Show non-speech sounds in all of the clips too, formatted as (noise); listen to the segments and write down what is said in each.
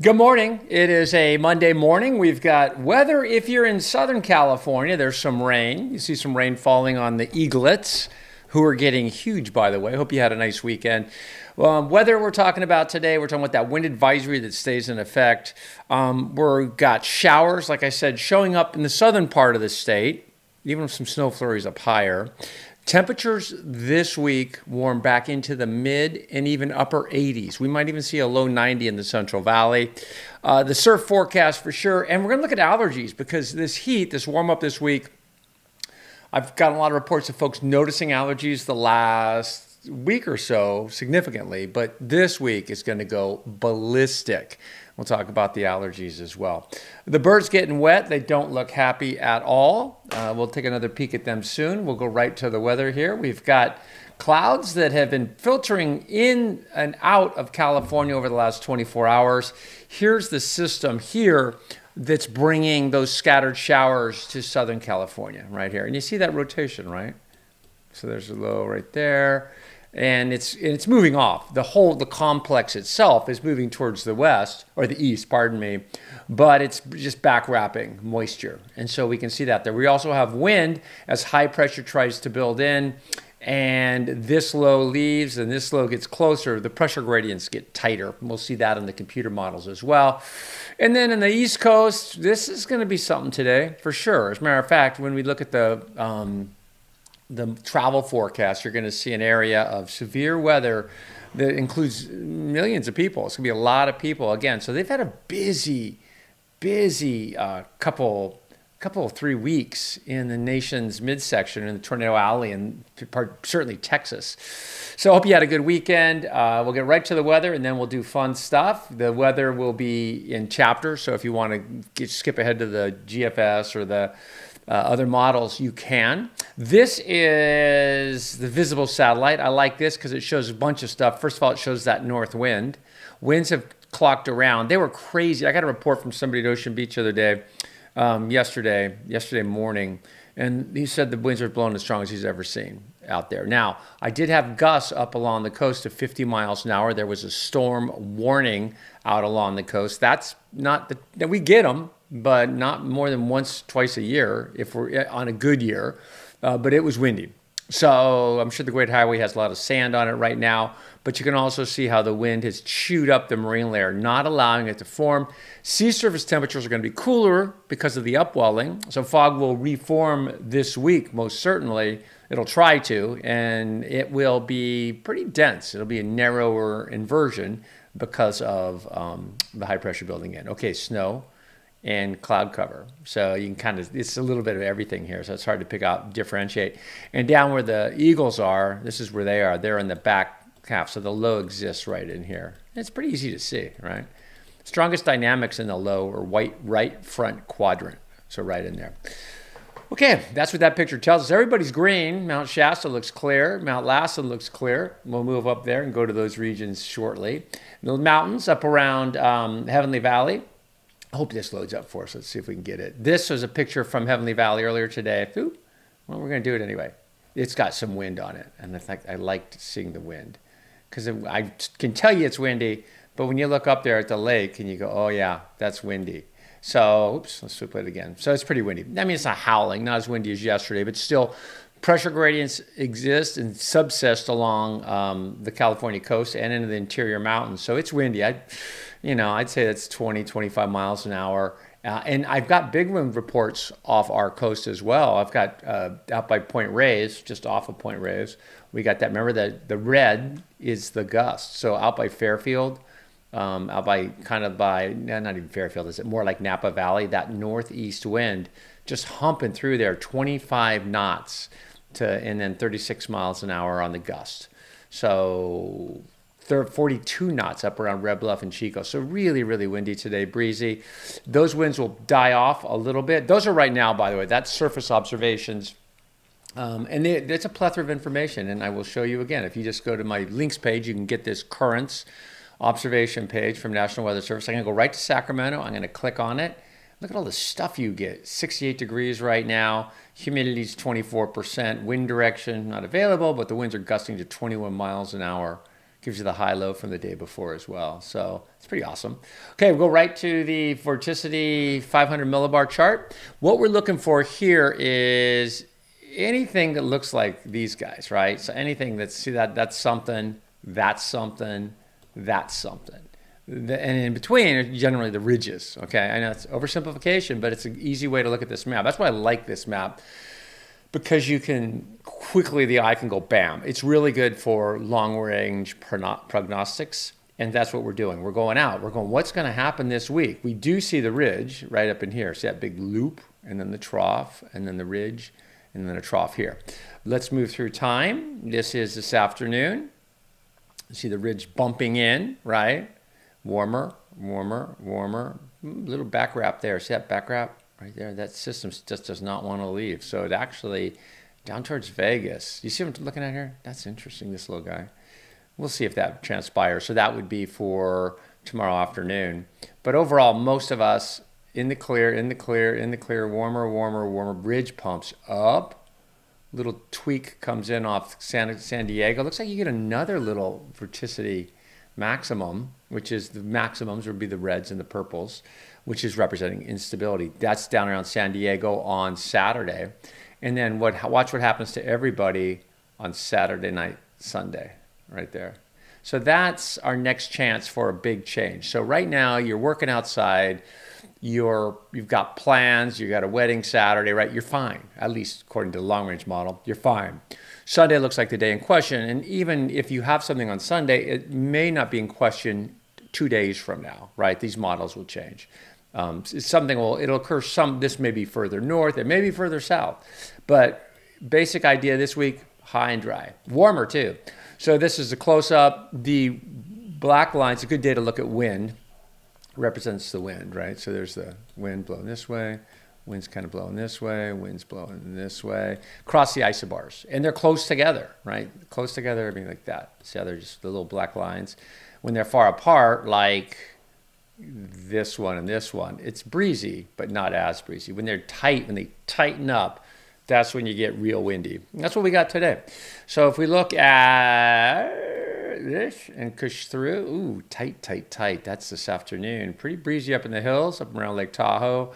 Good morning. It is a Monday morning. We've got weather. If you're in Southern California, there's some rain. You see some rain falling on the eaglets, who are getting huge, by the way. Hope you had a nice weekend. Um, weather we're talking about today, we're talking about that wind advisory that stays in effect. Um, we've got showers, like I said, showing up in the southern part of the state, even some snow flurries up higher. Temperatures this week warm back into the mid and even upper 80s. We might even see a low 90 in the Central Valley. Uh, the surf forecast for sure. And we're going to look at allergies because this heat, this warm up this week, I've gotten a lot of reports of folks noticing allergies the last week or so significantly, but this week is going to go ballistic. We'll talk about the allergies as well. The birds getting wet. They don't look happy at all. Uh, we'll take another peek at them soon. We'll go right to the weather here. We've got clouds that have been filtering in and out of California over the last 24 hours. Here's the system here that's bringing those scattered showers to Southern California right here. And you see that rotation, right? So there's a low right there and it's it's moving off. The whole the complex itself is moving towards the west or the east, pardon me, but it's just back wrapping moisture, and so we can see that there. We also have wind as high pressure tries to build in, and this low leaves and this low gets closer. The pressure gradients get tighter. We'll see that in the computer models as well. And then in the East Coast, this is going to be something today for sure. As a matter of fact, when we look at the um, the travel forecast, you're going to see an area of severe weather that includes millions of people. It's going to be a lot of people again. So they've had a busy, busy uh, couple, couple of three weeks in the nation's midsection in the Tornado Alley and part, certainly Texas. So I hope you had a good weekend. Uh, we'll get right to the weather and then we'll do fun stuff. The weather will be in chapters. So if you want to get, skip ahead to the GFS or the uh, other models, you can. This is the visible satellite. I like this because it shows a bunch of stuff. First of all, it shows that north wind. Winds have clocked around. They were crazy. I got a report from somebody at Ocean Beach the other day, um, yesterday, yesterday morning, and he said the winds are blowing as strong as he's ever seen out there. Now, I did have gusts up along the coast of 50 miles an hour. There was a storm warning out along the coast. That's not the, we get them but not more than once, twice a year if we're eh, on a good year. Uh, but it was windy. So I'm sure the Great Highway has a lot of sand on it right now, but you can also see how the wind has chewed up the marine layer, not allowing it to form. Sea surface temperatures are going to be cooler because of the upwelling. So fog will reform this week, most certainly. It'll try to, and it will be pretty dense. It'll be a narrower inversion because of um, the high pressure building in. Okay, snow and cloud cover. So you can kind of, it's a little bit of everything here. So it's hard to pick out, differentiate. And down where the eagles are, this is where they are. They're in the back half. So the low exists right in here. It's pretty easy to see, right? Strongest dynamics in the low or white right front quadrant. So right in there. Okay, that's what that picture tells us. Everybody's green. Mount Shasta looks clear. Mount Lassen looks clear. We'll move up there and go to those regions shortly. The mountains up around um, Heavenly Valley, I hope this loads up for us. Let's see if we can get it. This was a picture from Heavenly Valley earlier today. Ooh, well, we're going to do it anyway. It's got some wind on it, and I think I liked seeing the wind because I can tell you it's windy, but when you look up there at the lake and you go, oh yeah, that's windy. So, oops, let's flip it again. So it's pretty windy. I mean, it's not howling, not as windy as yesterday, but still, pressure gradients exist and subsist along um, the California coast and into the interior mountains. So it's windy. I, you know, I'd say that's 20, 25 miles an hour. Uh, and I've got big wind reports off our coast as well. I've got uh, out by Point Reyes, just off of Point Reyes. We got that. Remember that the red is the gust. So out by Fairfield, um, out by kind of by not even Fairfield, is it more like Napa Valley? That northeast wind just humping through there, 25 knots to, and then 36 miles an hour on the gust. So 42 knots up around Red Bluff and Chico. So really, really windy today, breezy. Those winds will die off a little bit. Those are right now, by the way. That's surface observations. Um, and it's a plethora of information, and I will show you again. If you just go to my links page, you can get this currents observation page from National Weather Service. I'm going to go right to Sacramento. I'm going to click on it. Look at all the stuff you get. 68 degrees right now. Humidity is 24%. Wind direction not available, but the winds are gusting to 21 miles an hour gives you the high low from the day before as well. So it's pretty awesome. Okay, we'll go right to the Vorticity 500 millibar chart. What we're looking for here is anything that looks like these guys, right? So anything that's see that that's something, that's something, that's something. The, and in between are generally the ridges. Okay, I know it's oversimplification, but it's an easy way to look at this map. That's why I like this map because you can quickly the eye can go bam. It's really good for long range prognostics. And that's what we're doing. We're going out. We're going, what's going to happen this week? We do see the ridge right up in here. See that big loop, and then the trough, and then the ridge, and then a trough here. Let's move through time. This is this afternoon. See the ridge bumping in, right? Warmer, warmer, warmer. Hmm, little back wrap there. See that back wrap? right there. That system just does not want to leave. So it actually, down towards Vegas, you see what I'm looking at here? That's interesting, this little guy. We'll see if that transpires. So that would be for tomorrow afternoon. But overall, most of us in the clear, in the clear, in the clear, warmer, warmer, warmer. Bridge pumps up. Little tweak comes in off San, San Diego. Looks like you get another little vorticity maximum, which is the maximums would be the reds and the purples which is representing instability. That's down around San Diego on Saturday. And then what, watch what happens to everybody on Saturday night, Sunday, right there. So that's our next chance for a big change. So right now you're working outside, you're you've got plans, you got a wedding Saturday, right? You're fine, at least according to the long range model. You're fine. Sunday looks like the day in question, and even if you have something on Sunday, it may not be in question two days from now, right? These models will change. Um, something will it'll occur some. This may be further north. It may be further south, but basic idea this week: high and dry, warmer too. So this is a close up. The black line. It's a good day to look at wind. Represents the wind, right? So there's the wind blowing this way. Wind's kind of blowing this way, wind's blowing this way, across the isobars. And they're close together, right? Close together, I mean, like that. See how they're just the little black lines? When they're far apart, like this one and this one, it's breezy, but not as breezy. When they're tight, when they tighten up, that's when you get real windy. That's what we got today. So if we look at this and push through, ooh, tight, tight, tight. That's this afternoon. Pretty breezy up in the hills, up around Lake Tahoe.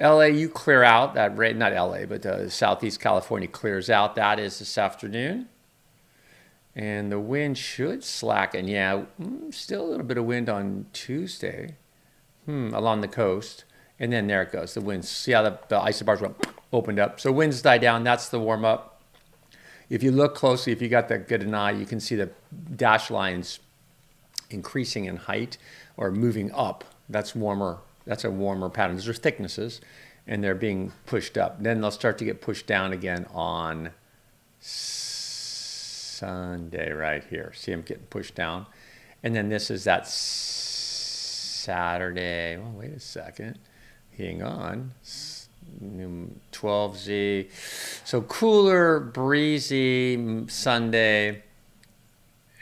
LA, you clear out that right, not LA, but uh, Southeast California clears out. That is this afternoon. And the wind should slacken. Yeah, mm, still a little bit of wind on Tuesday hmm, along the coast. And then there it goes. The winds. See how the, the isobars went, opened up. So winds die down. That's the warm up. If you look closely, if you got that good an eye, you can see the dash lines increasing in height or moving up. That's warmer. That's a warmer pattern. Those are thicknesses, and they're being pushed up. Then they'll start to get pushed down again on Sunday right here. See them getting pushed down. And then this is that Saturday. Well, wait a second. Hang on. 12Z. So cooler, breezy Sunday,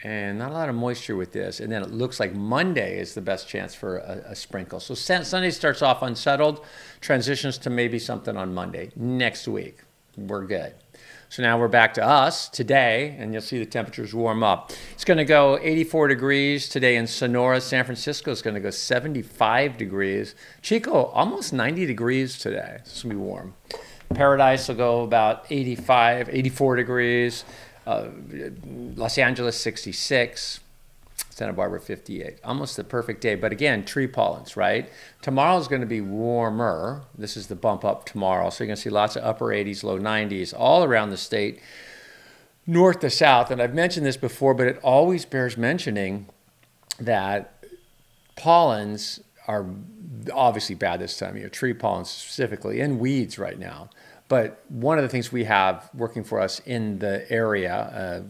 and not a lot of moisture with this. And then it looks like Monday is the best chance for a, a sprinkle. So Sunday starts off unsettled, transitions to maybe something on Monday. Next week, we're good. So now we're back to us today, and you'll see the temperatures warm up. It's going to go 84 degrees today in Sonora. San Francisco is going to go 75 degrees. Chico, almost 90 degrees today. It's going to be warm. Paradise will go about 85, 84 degrees. Uh, Los Angeles, 66. Santa Barbara 58. Almost the perfect day. But again, tree pollens, right? Tomorrow is going to be warmer. This is the bump up tomorrow. So you're going to see lots of upper 80s, low 90s all around the state, north to south. And I've mentioned this before, but it always bears mentioning that pollens are obviously bad this time of year, tree pollens specifically, and weeds right now. But one of the things we have working for us in the area, uh,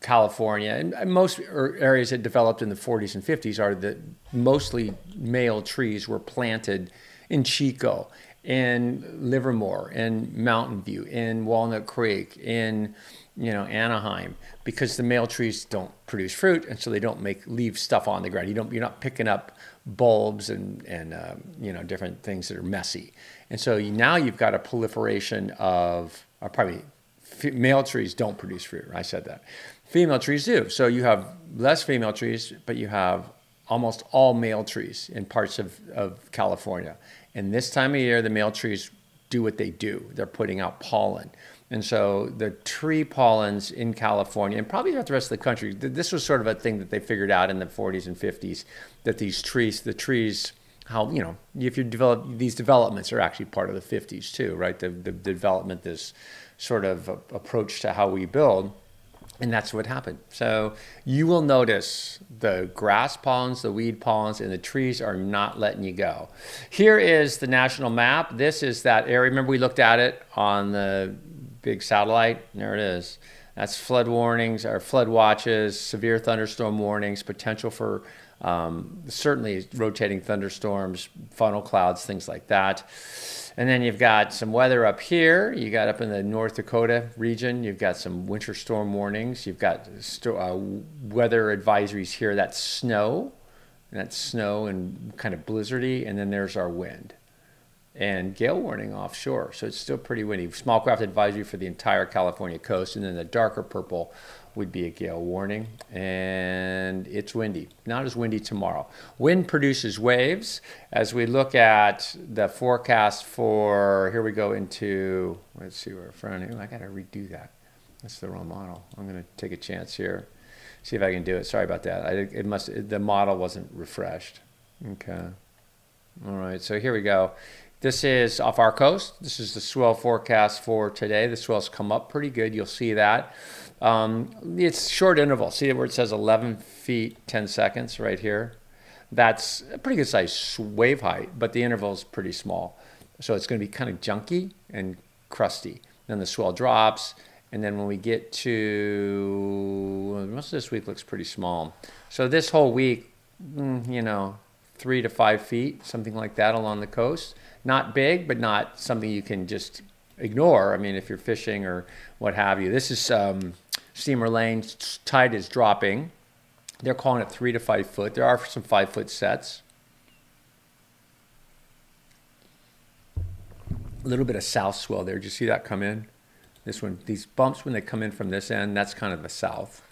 California, and most er, areas that developed in the 40s and 50s are that mostly male trees were planted in Chico, in Livermore, in Mountain View, in Walnut Creek, in you know Anaheim, because the male trees don't produce fruit, and so they don't make leave stuff on the ground. You don't, you're not picking up bulbs and and um, you know different things that are messy. And so now you've got a proliferation of, or probably male trees don't produce fruit. I said that. Female trees do. So you have less female trees, but you have almost all male trees in parts of, of California. And this time of year, the male trees do what they do. They're putting out pollen. And so the tree pollens in California and probably throughout the rest of the country, this was sort of a thing that they figured out in the 40s and 50s that these trees, the trees, how, you know, if you develop these developments are actually part of the 50s too, right? The, the development, this sort of approach to how we build. And that's what happened. So you will notice the grass pollens, the weed pollens, and the trees are not letting you go. Here is the national map. This is that area. Remember, we looked at it on the big satellite. There it is. That's flood warnings or flood watches, severe thunderstorm warnings, potential for um, certainly rotating thunderstorms, funnel clouds, things like that. And then you've got some weather up here. You got up in the North Dakota region. You've got some winter storm warnings. You've got uh, weather advisories here. That's snow. That's snow and kind of blizzardy. And then there's our wind and gale warning offshore. So it's still pretty windy. Small craft advisory for the entire California coast, and then the darker purple would be a gale warning. And it's windy. Not as windy tomorrow. Wind produces waves. As we look at the forecast for, here we go into, let's see where front here. I got to redo that. That's the wrong model. I'm going to take a chance here. See if I can do it. Sorry about that. I, it must. The model wasn't refreshed. Okay. All right. So here we go. This is off our coast. This is the swell forecast for today. The swells come up pretty good. You'll see that. Um, it's short interval. See where it says 11 feet 10 seconds right here? That's a pretty good size wave height, but the interval is pretty small. So it's going to be kind of junky and crusty. Then the swell drops, and then when we get to most of this week looks pretty small. So this whole week, mm, you know, three to five feet, something like that along the coast not big, but not something you can just ignore. I mean, if you're fishing or what have you. This is um, Steamer Lane. Tide is dropping. They're calling it three to five foot. There are some five foot sets. A little bit of south swell there. Did you see that come in? This one, these bumps when they come in from this end, that's kind of the south.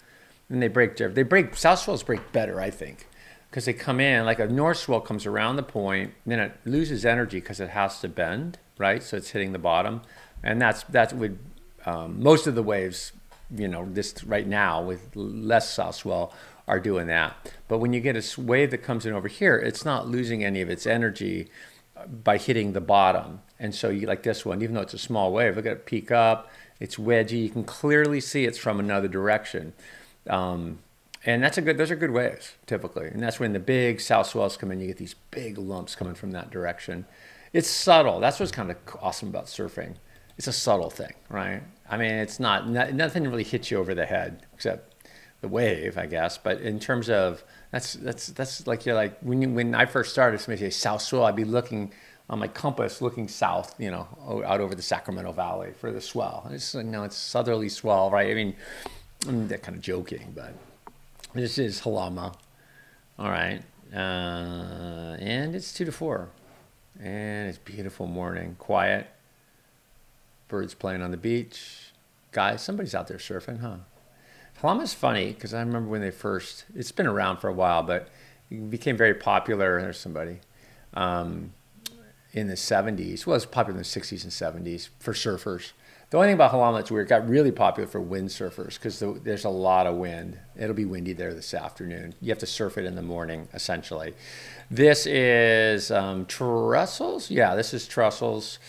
And they break, they break, south swells break better, I think because they come in like a north swell comes around the point, then it loses energy because it has to bend, right? So it's hitting the bottom, and that's that would um, most of the waves, you know, this right now with less south swell are doing that. But when you get a wave that comes in over here, it's not losing any of its energy uh, by hitting the bottom. And so you like this one, even though it's a small wave, look at it peak up. It's wedgy. You can clearly see it's from another direction. Um, and that's a good those are good waves typically. And that's when the big south swells come in. You get these big lumps coming from that direction. It's subtle. That's what's kind of awesome about surfing. It's a subtle thing right? I mean it's not nothing really hits you over the head except the wave i guess. But in terms of that's that's that's like you're like when you, when i first started somebody say south swell i'd be looking on my compass looking south you know out over the sacramento valley for the swell. And it's like no it's southerly swell right? I mean i'm kind of joking but this is Jalama. All right. Uh, and it's two to four. And it's beautiful morning, quiet. Birds playing on the beach. Guys, somebody's out there surfing, huh? Jalama's funny because I remember when they first, it's been around for a while, but it became very popular. There's somebody um, in the 70s. Well, it was popular in the 60s and 70s for surfers. The only thing about Jalama that's weird, got really popular for windsurfers because the, there's a lot of wind. It'll be windy there this afternoon. You have to surf it in the morning, essentially. This is um, Trestles. Yeah, this is Trestles.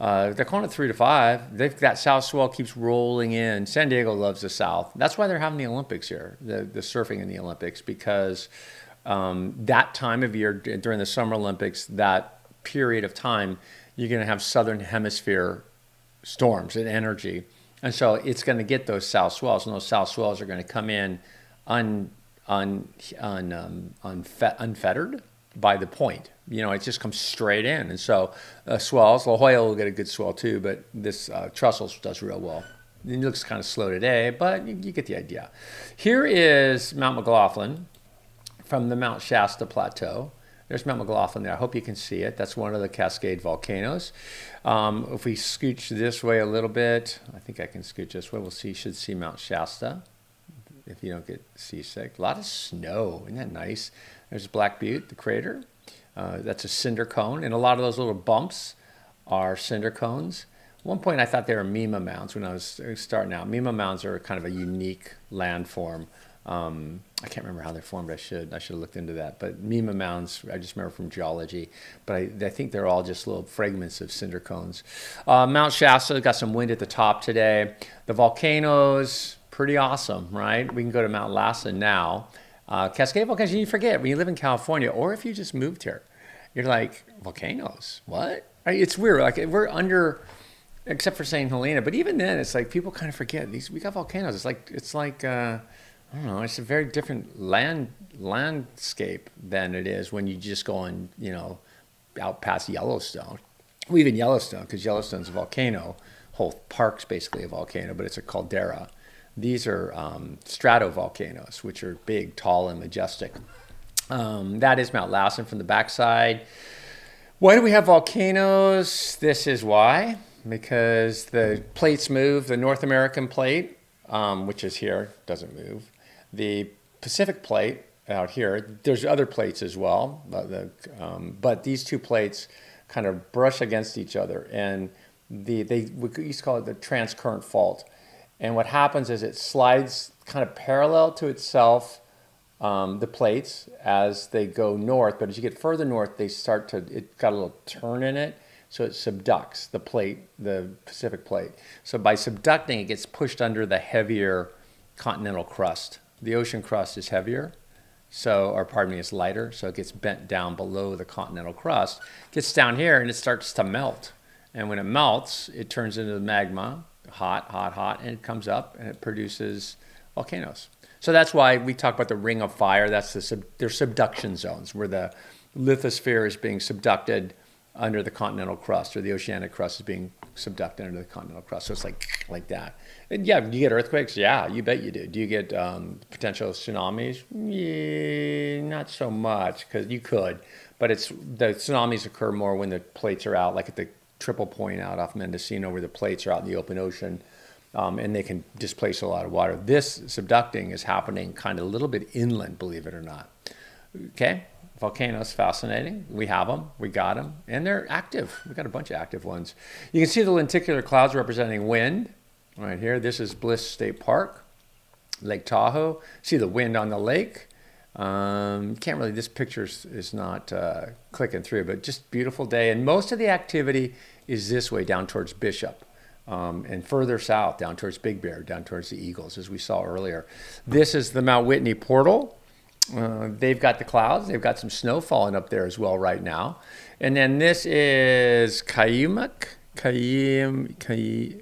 Uh, they're calling it three to five. They've that south swell keeps rolling in. San Diego loves the south. That's why they're having the Olympics here, the, the surfing in the Olympics, because um, that time of year during the Summer Olympics, that period of time, you're going to have southern hemisphere storms and energy. And so it's going to get those south swells, and those south swells are going to come in un, un, un, um, unfe- unfettered by the point. You know, it just comes straight in. And so uh, swells, La Jolla will get a good swell too, but this uh, does real well. It looks kind of slow today, but you, you get the idea. Here is Mount McLoughlin from the Mount Shasta Plateau. There's Mount McLoughlin there. I hope you can see it. That's one of the Cascade volcanoes. Um, if we scooch this way a little bit, I think I can scooch this way. We'll see. Should see Mount Shasta if you don't get seasick. A lot of snow. Isn't that nice? There's Black Butte, the crater. Uh, that's a cinder cone, and a lot of those little bumps are cinder cones. At one point, I thought they were Mima mounds when I was starting out. Mima mounds are kind of a unique landform. Um, I can't remember how they're formed. I should I should have looked into that. But Mima mounds, I just remember from geology. But I, I think they're all just little fragments of cinder cones. Uh, Mount Shasta got some wind at the top today. The volcanoes, pretty awesome, right? We can go to Mount Lassen now. Uh, Cascade volcanoes, you forget when you live in California, or if you just moved here, you're like volcanoes. What? It's weird. Like we're under, except for St. Helena. But even then, it's like people kind of forget these. We got volcanoes. It's like it's like. Uh, I don't know. It's a very different land landscape than it is when you just go on, you know, out past Yellowstone. Well, even Yellowstone, because Yellowstone's a volcano. Whole park's basically a volcano, but it's a caldera. These are um, stratovolcanoes, which are big, tall, and majestic. Um, that is Mount Lassen from the backside. Why do we have volcanoes? This is why. Because the plates move. The North American plate, um, which is here, doesn't move the Pacific plate out here, there's other plates as well, but, the, um, but these two plates kind of brush against each other, and the they we used to call it the transcurrent fault. And what happens is it slides kind of parallel to itself, um, the plates as they go north. But as you get further north, they start to it got a little turn in it, so it subducts the plate, the Pacific plate. So by subducting, it gets pushed under the heavier continental crust the ocean crust is heavier, so, or pardon me, it's lighter, so it gets bent down below the continental crust, gets down here and it starts to melt. And when it melts, it turns into magma, hot, hot, hot, and it comes up and it produces volcanoes. So that's why we talk about the ring of fire. That's the sub, subduction zones where the lithosphere is being subducted under the continental crust or the oceanic crust is being subducted under the continental crust. So it's like like that. Yeah, you get earthquakes. Yeah, you bet you do. Do you get um, potential tsunamis? Yeah, not so much because you could, but it's the tsunamis occur more when the plates are out, like at the triple point out off Mendocino, where the plates are out in the open ocean. Um, and they can displace a lot of water. This subducting is happening kind of a little bit inland, believe it or not. Okay, volcanoes, fascinating. We have them, we got them, and they're active. We got a bunch of active ones. You can see the lenticular clouds representing wind right here. This is Bliss State Park, Lake Tahoe. See the wind on the lake. Um, can't really, this picture is not uh, clicking through, but just beautiful day. And most of the activity is this way down towards Bishop. Um, and further south down towards Big Bear, down towards the Eagles, as we saw earlier. This is the Mount Whitney portal. Uh, they've got the clouds. They've got some snow falling up there as well right now. And then this is Cuyamaca, Cayum, Cay,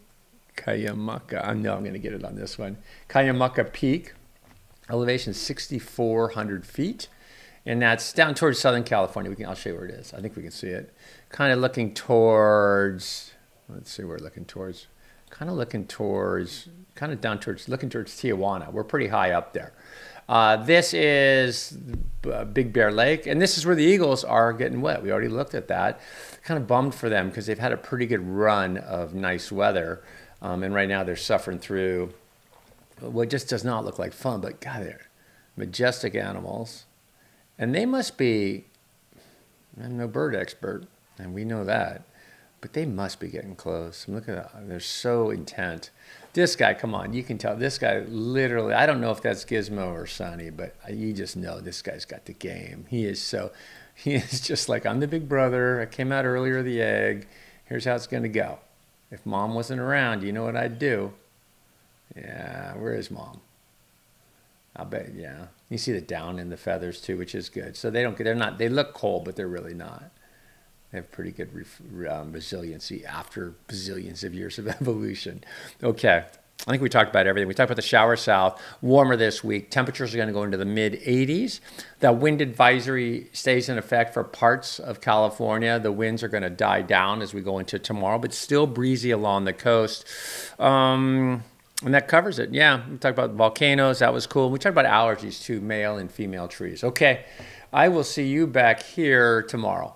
Cuyamaca. I know I'm going to get it on this one. Cuyamaca Peak, elevation 6,400 feet. And that's down towards Southern California. We can, I'll show you where it is. I think we can see it. Kind of looking towards, let's see, we're looking towards, kind of looking towards, kind of down towards, looking towards Tijuana. We're pretty high up there. Uh, this is Big Bear Lake, and this is where the Eagles are getting wet. We already looked at that. Kind of bummed for them because they've had a pretty good run of nice weather. Um, and right now they're suffering through what just does not look like fun, but God, they're majestic animals. And they must be, I'm no bird expert, and we know that, but they must be getting close. Look at that. They're so intent. This guy, come on, you can tell. This guy literally, I don't know if that's Gizmo or Sonny, but you just know this guy's got the game. He is so, (laughs) he is just like, I'm the big brother. I came out earlier the egg. Here's how it's going to go. If mom wasn't around, you know what I'd do? Yeah, where is mom? I bet, yeah. You see the down in the feathers too, which is good. So they don't, they're not, they look cold, but they're really not. They have pretty good um, resiliency after bazillions of years of (laughs) evolution. Okay. I think we talked about everything. We talked about the shower south, warmer this week. Temperatures are going to go into the mid 80s. The wind advisory stays in effect for parts of California. The winds are going to die down as we go into tomorrow, but still breezy along the coast. Um, and that covers it. Yeah, we talked about volcanoes. That was cool. We talked about allergies too, male and female trees. Okay. I will see you back here tomorrow.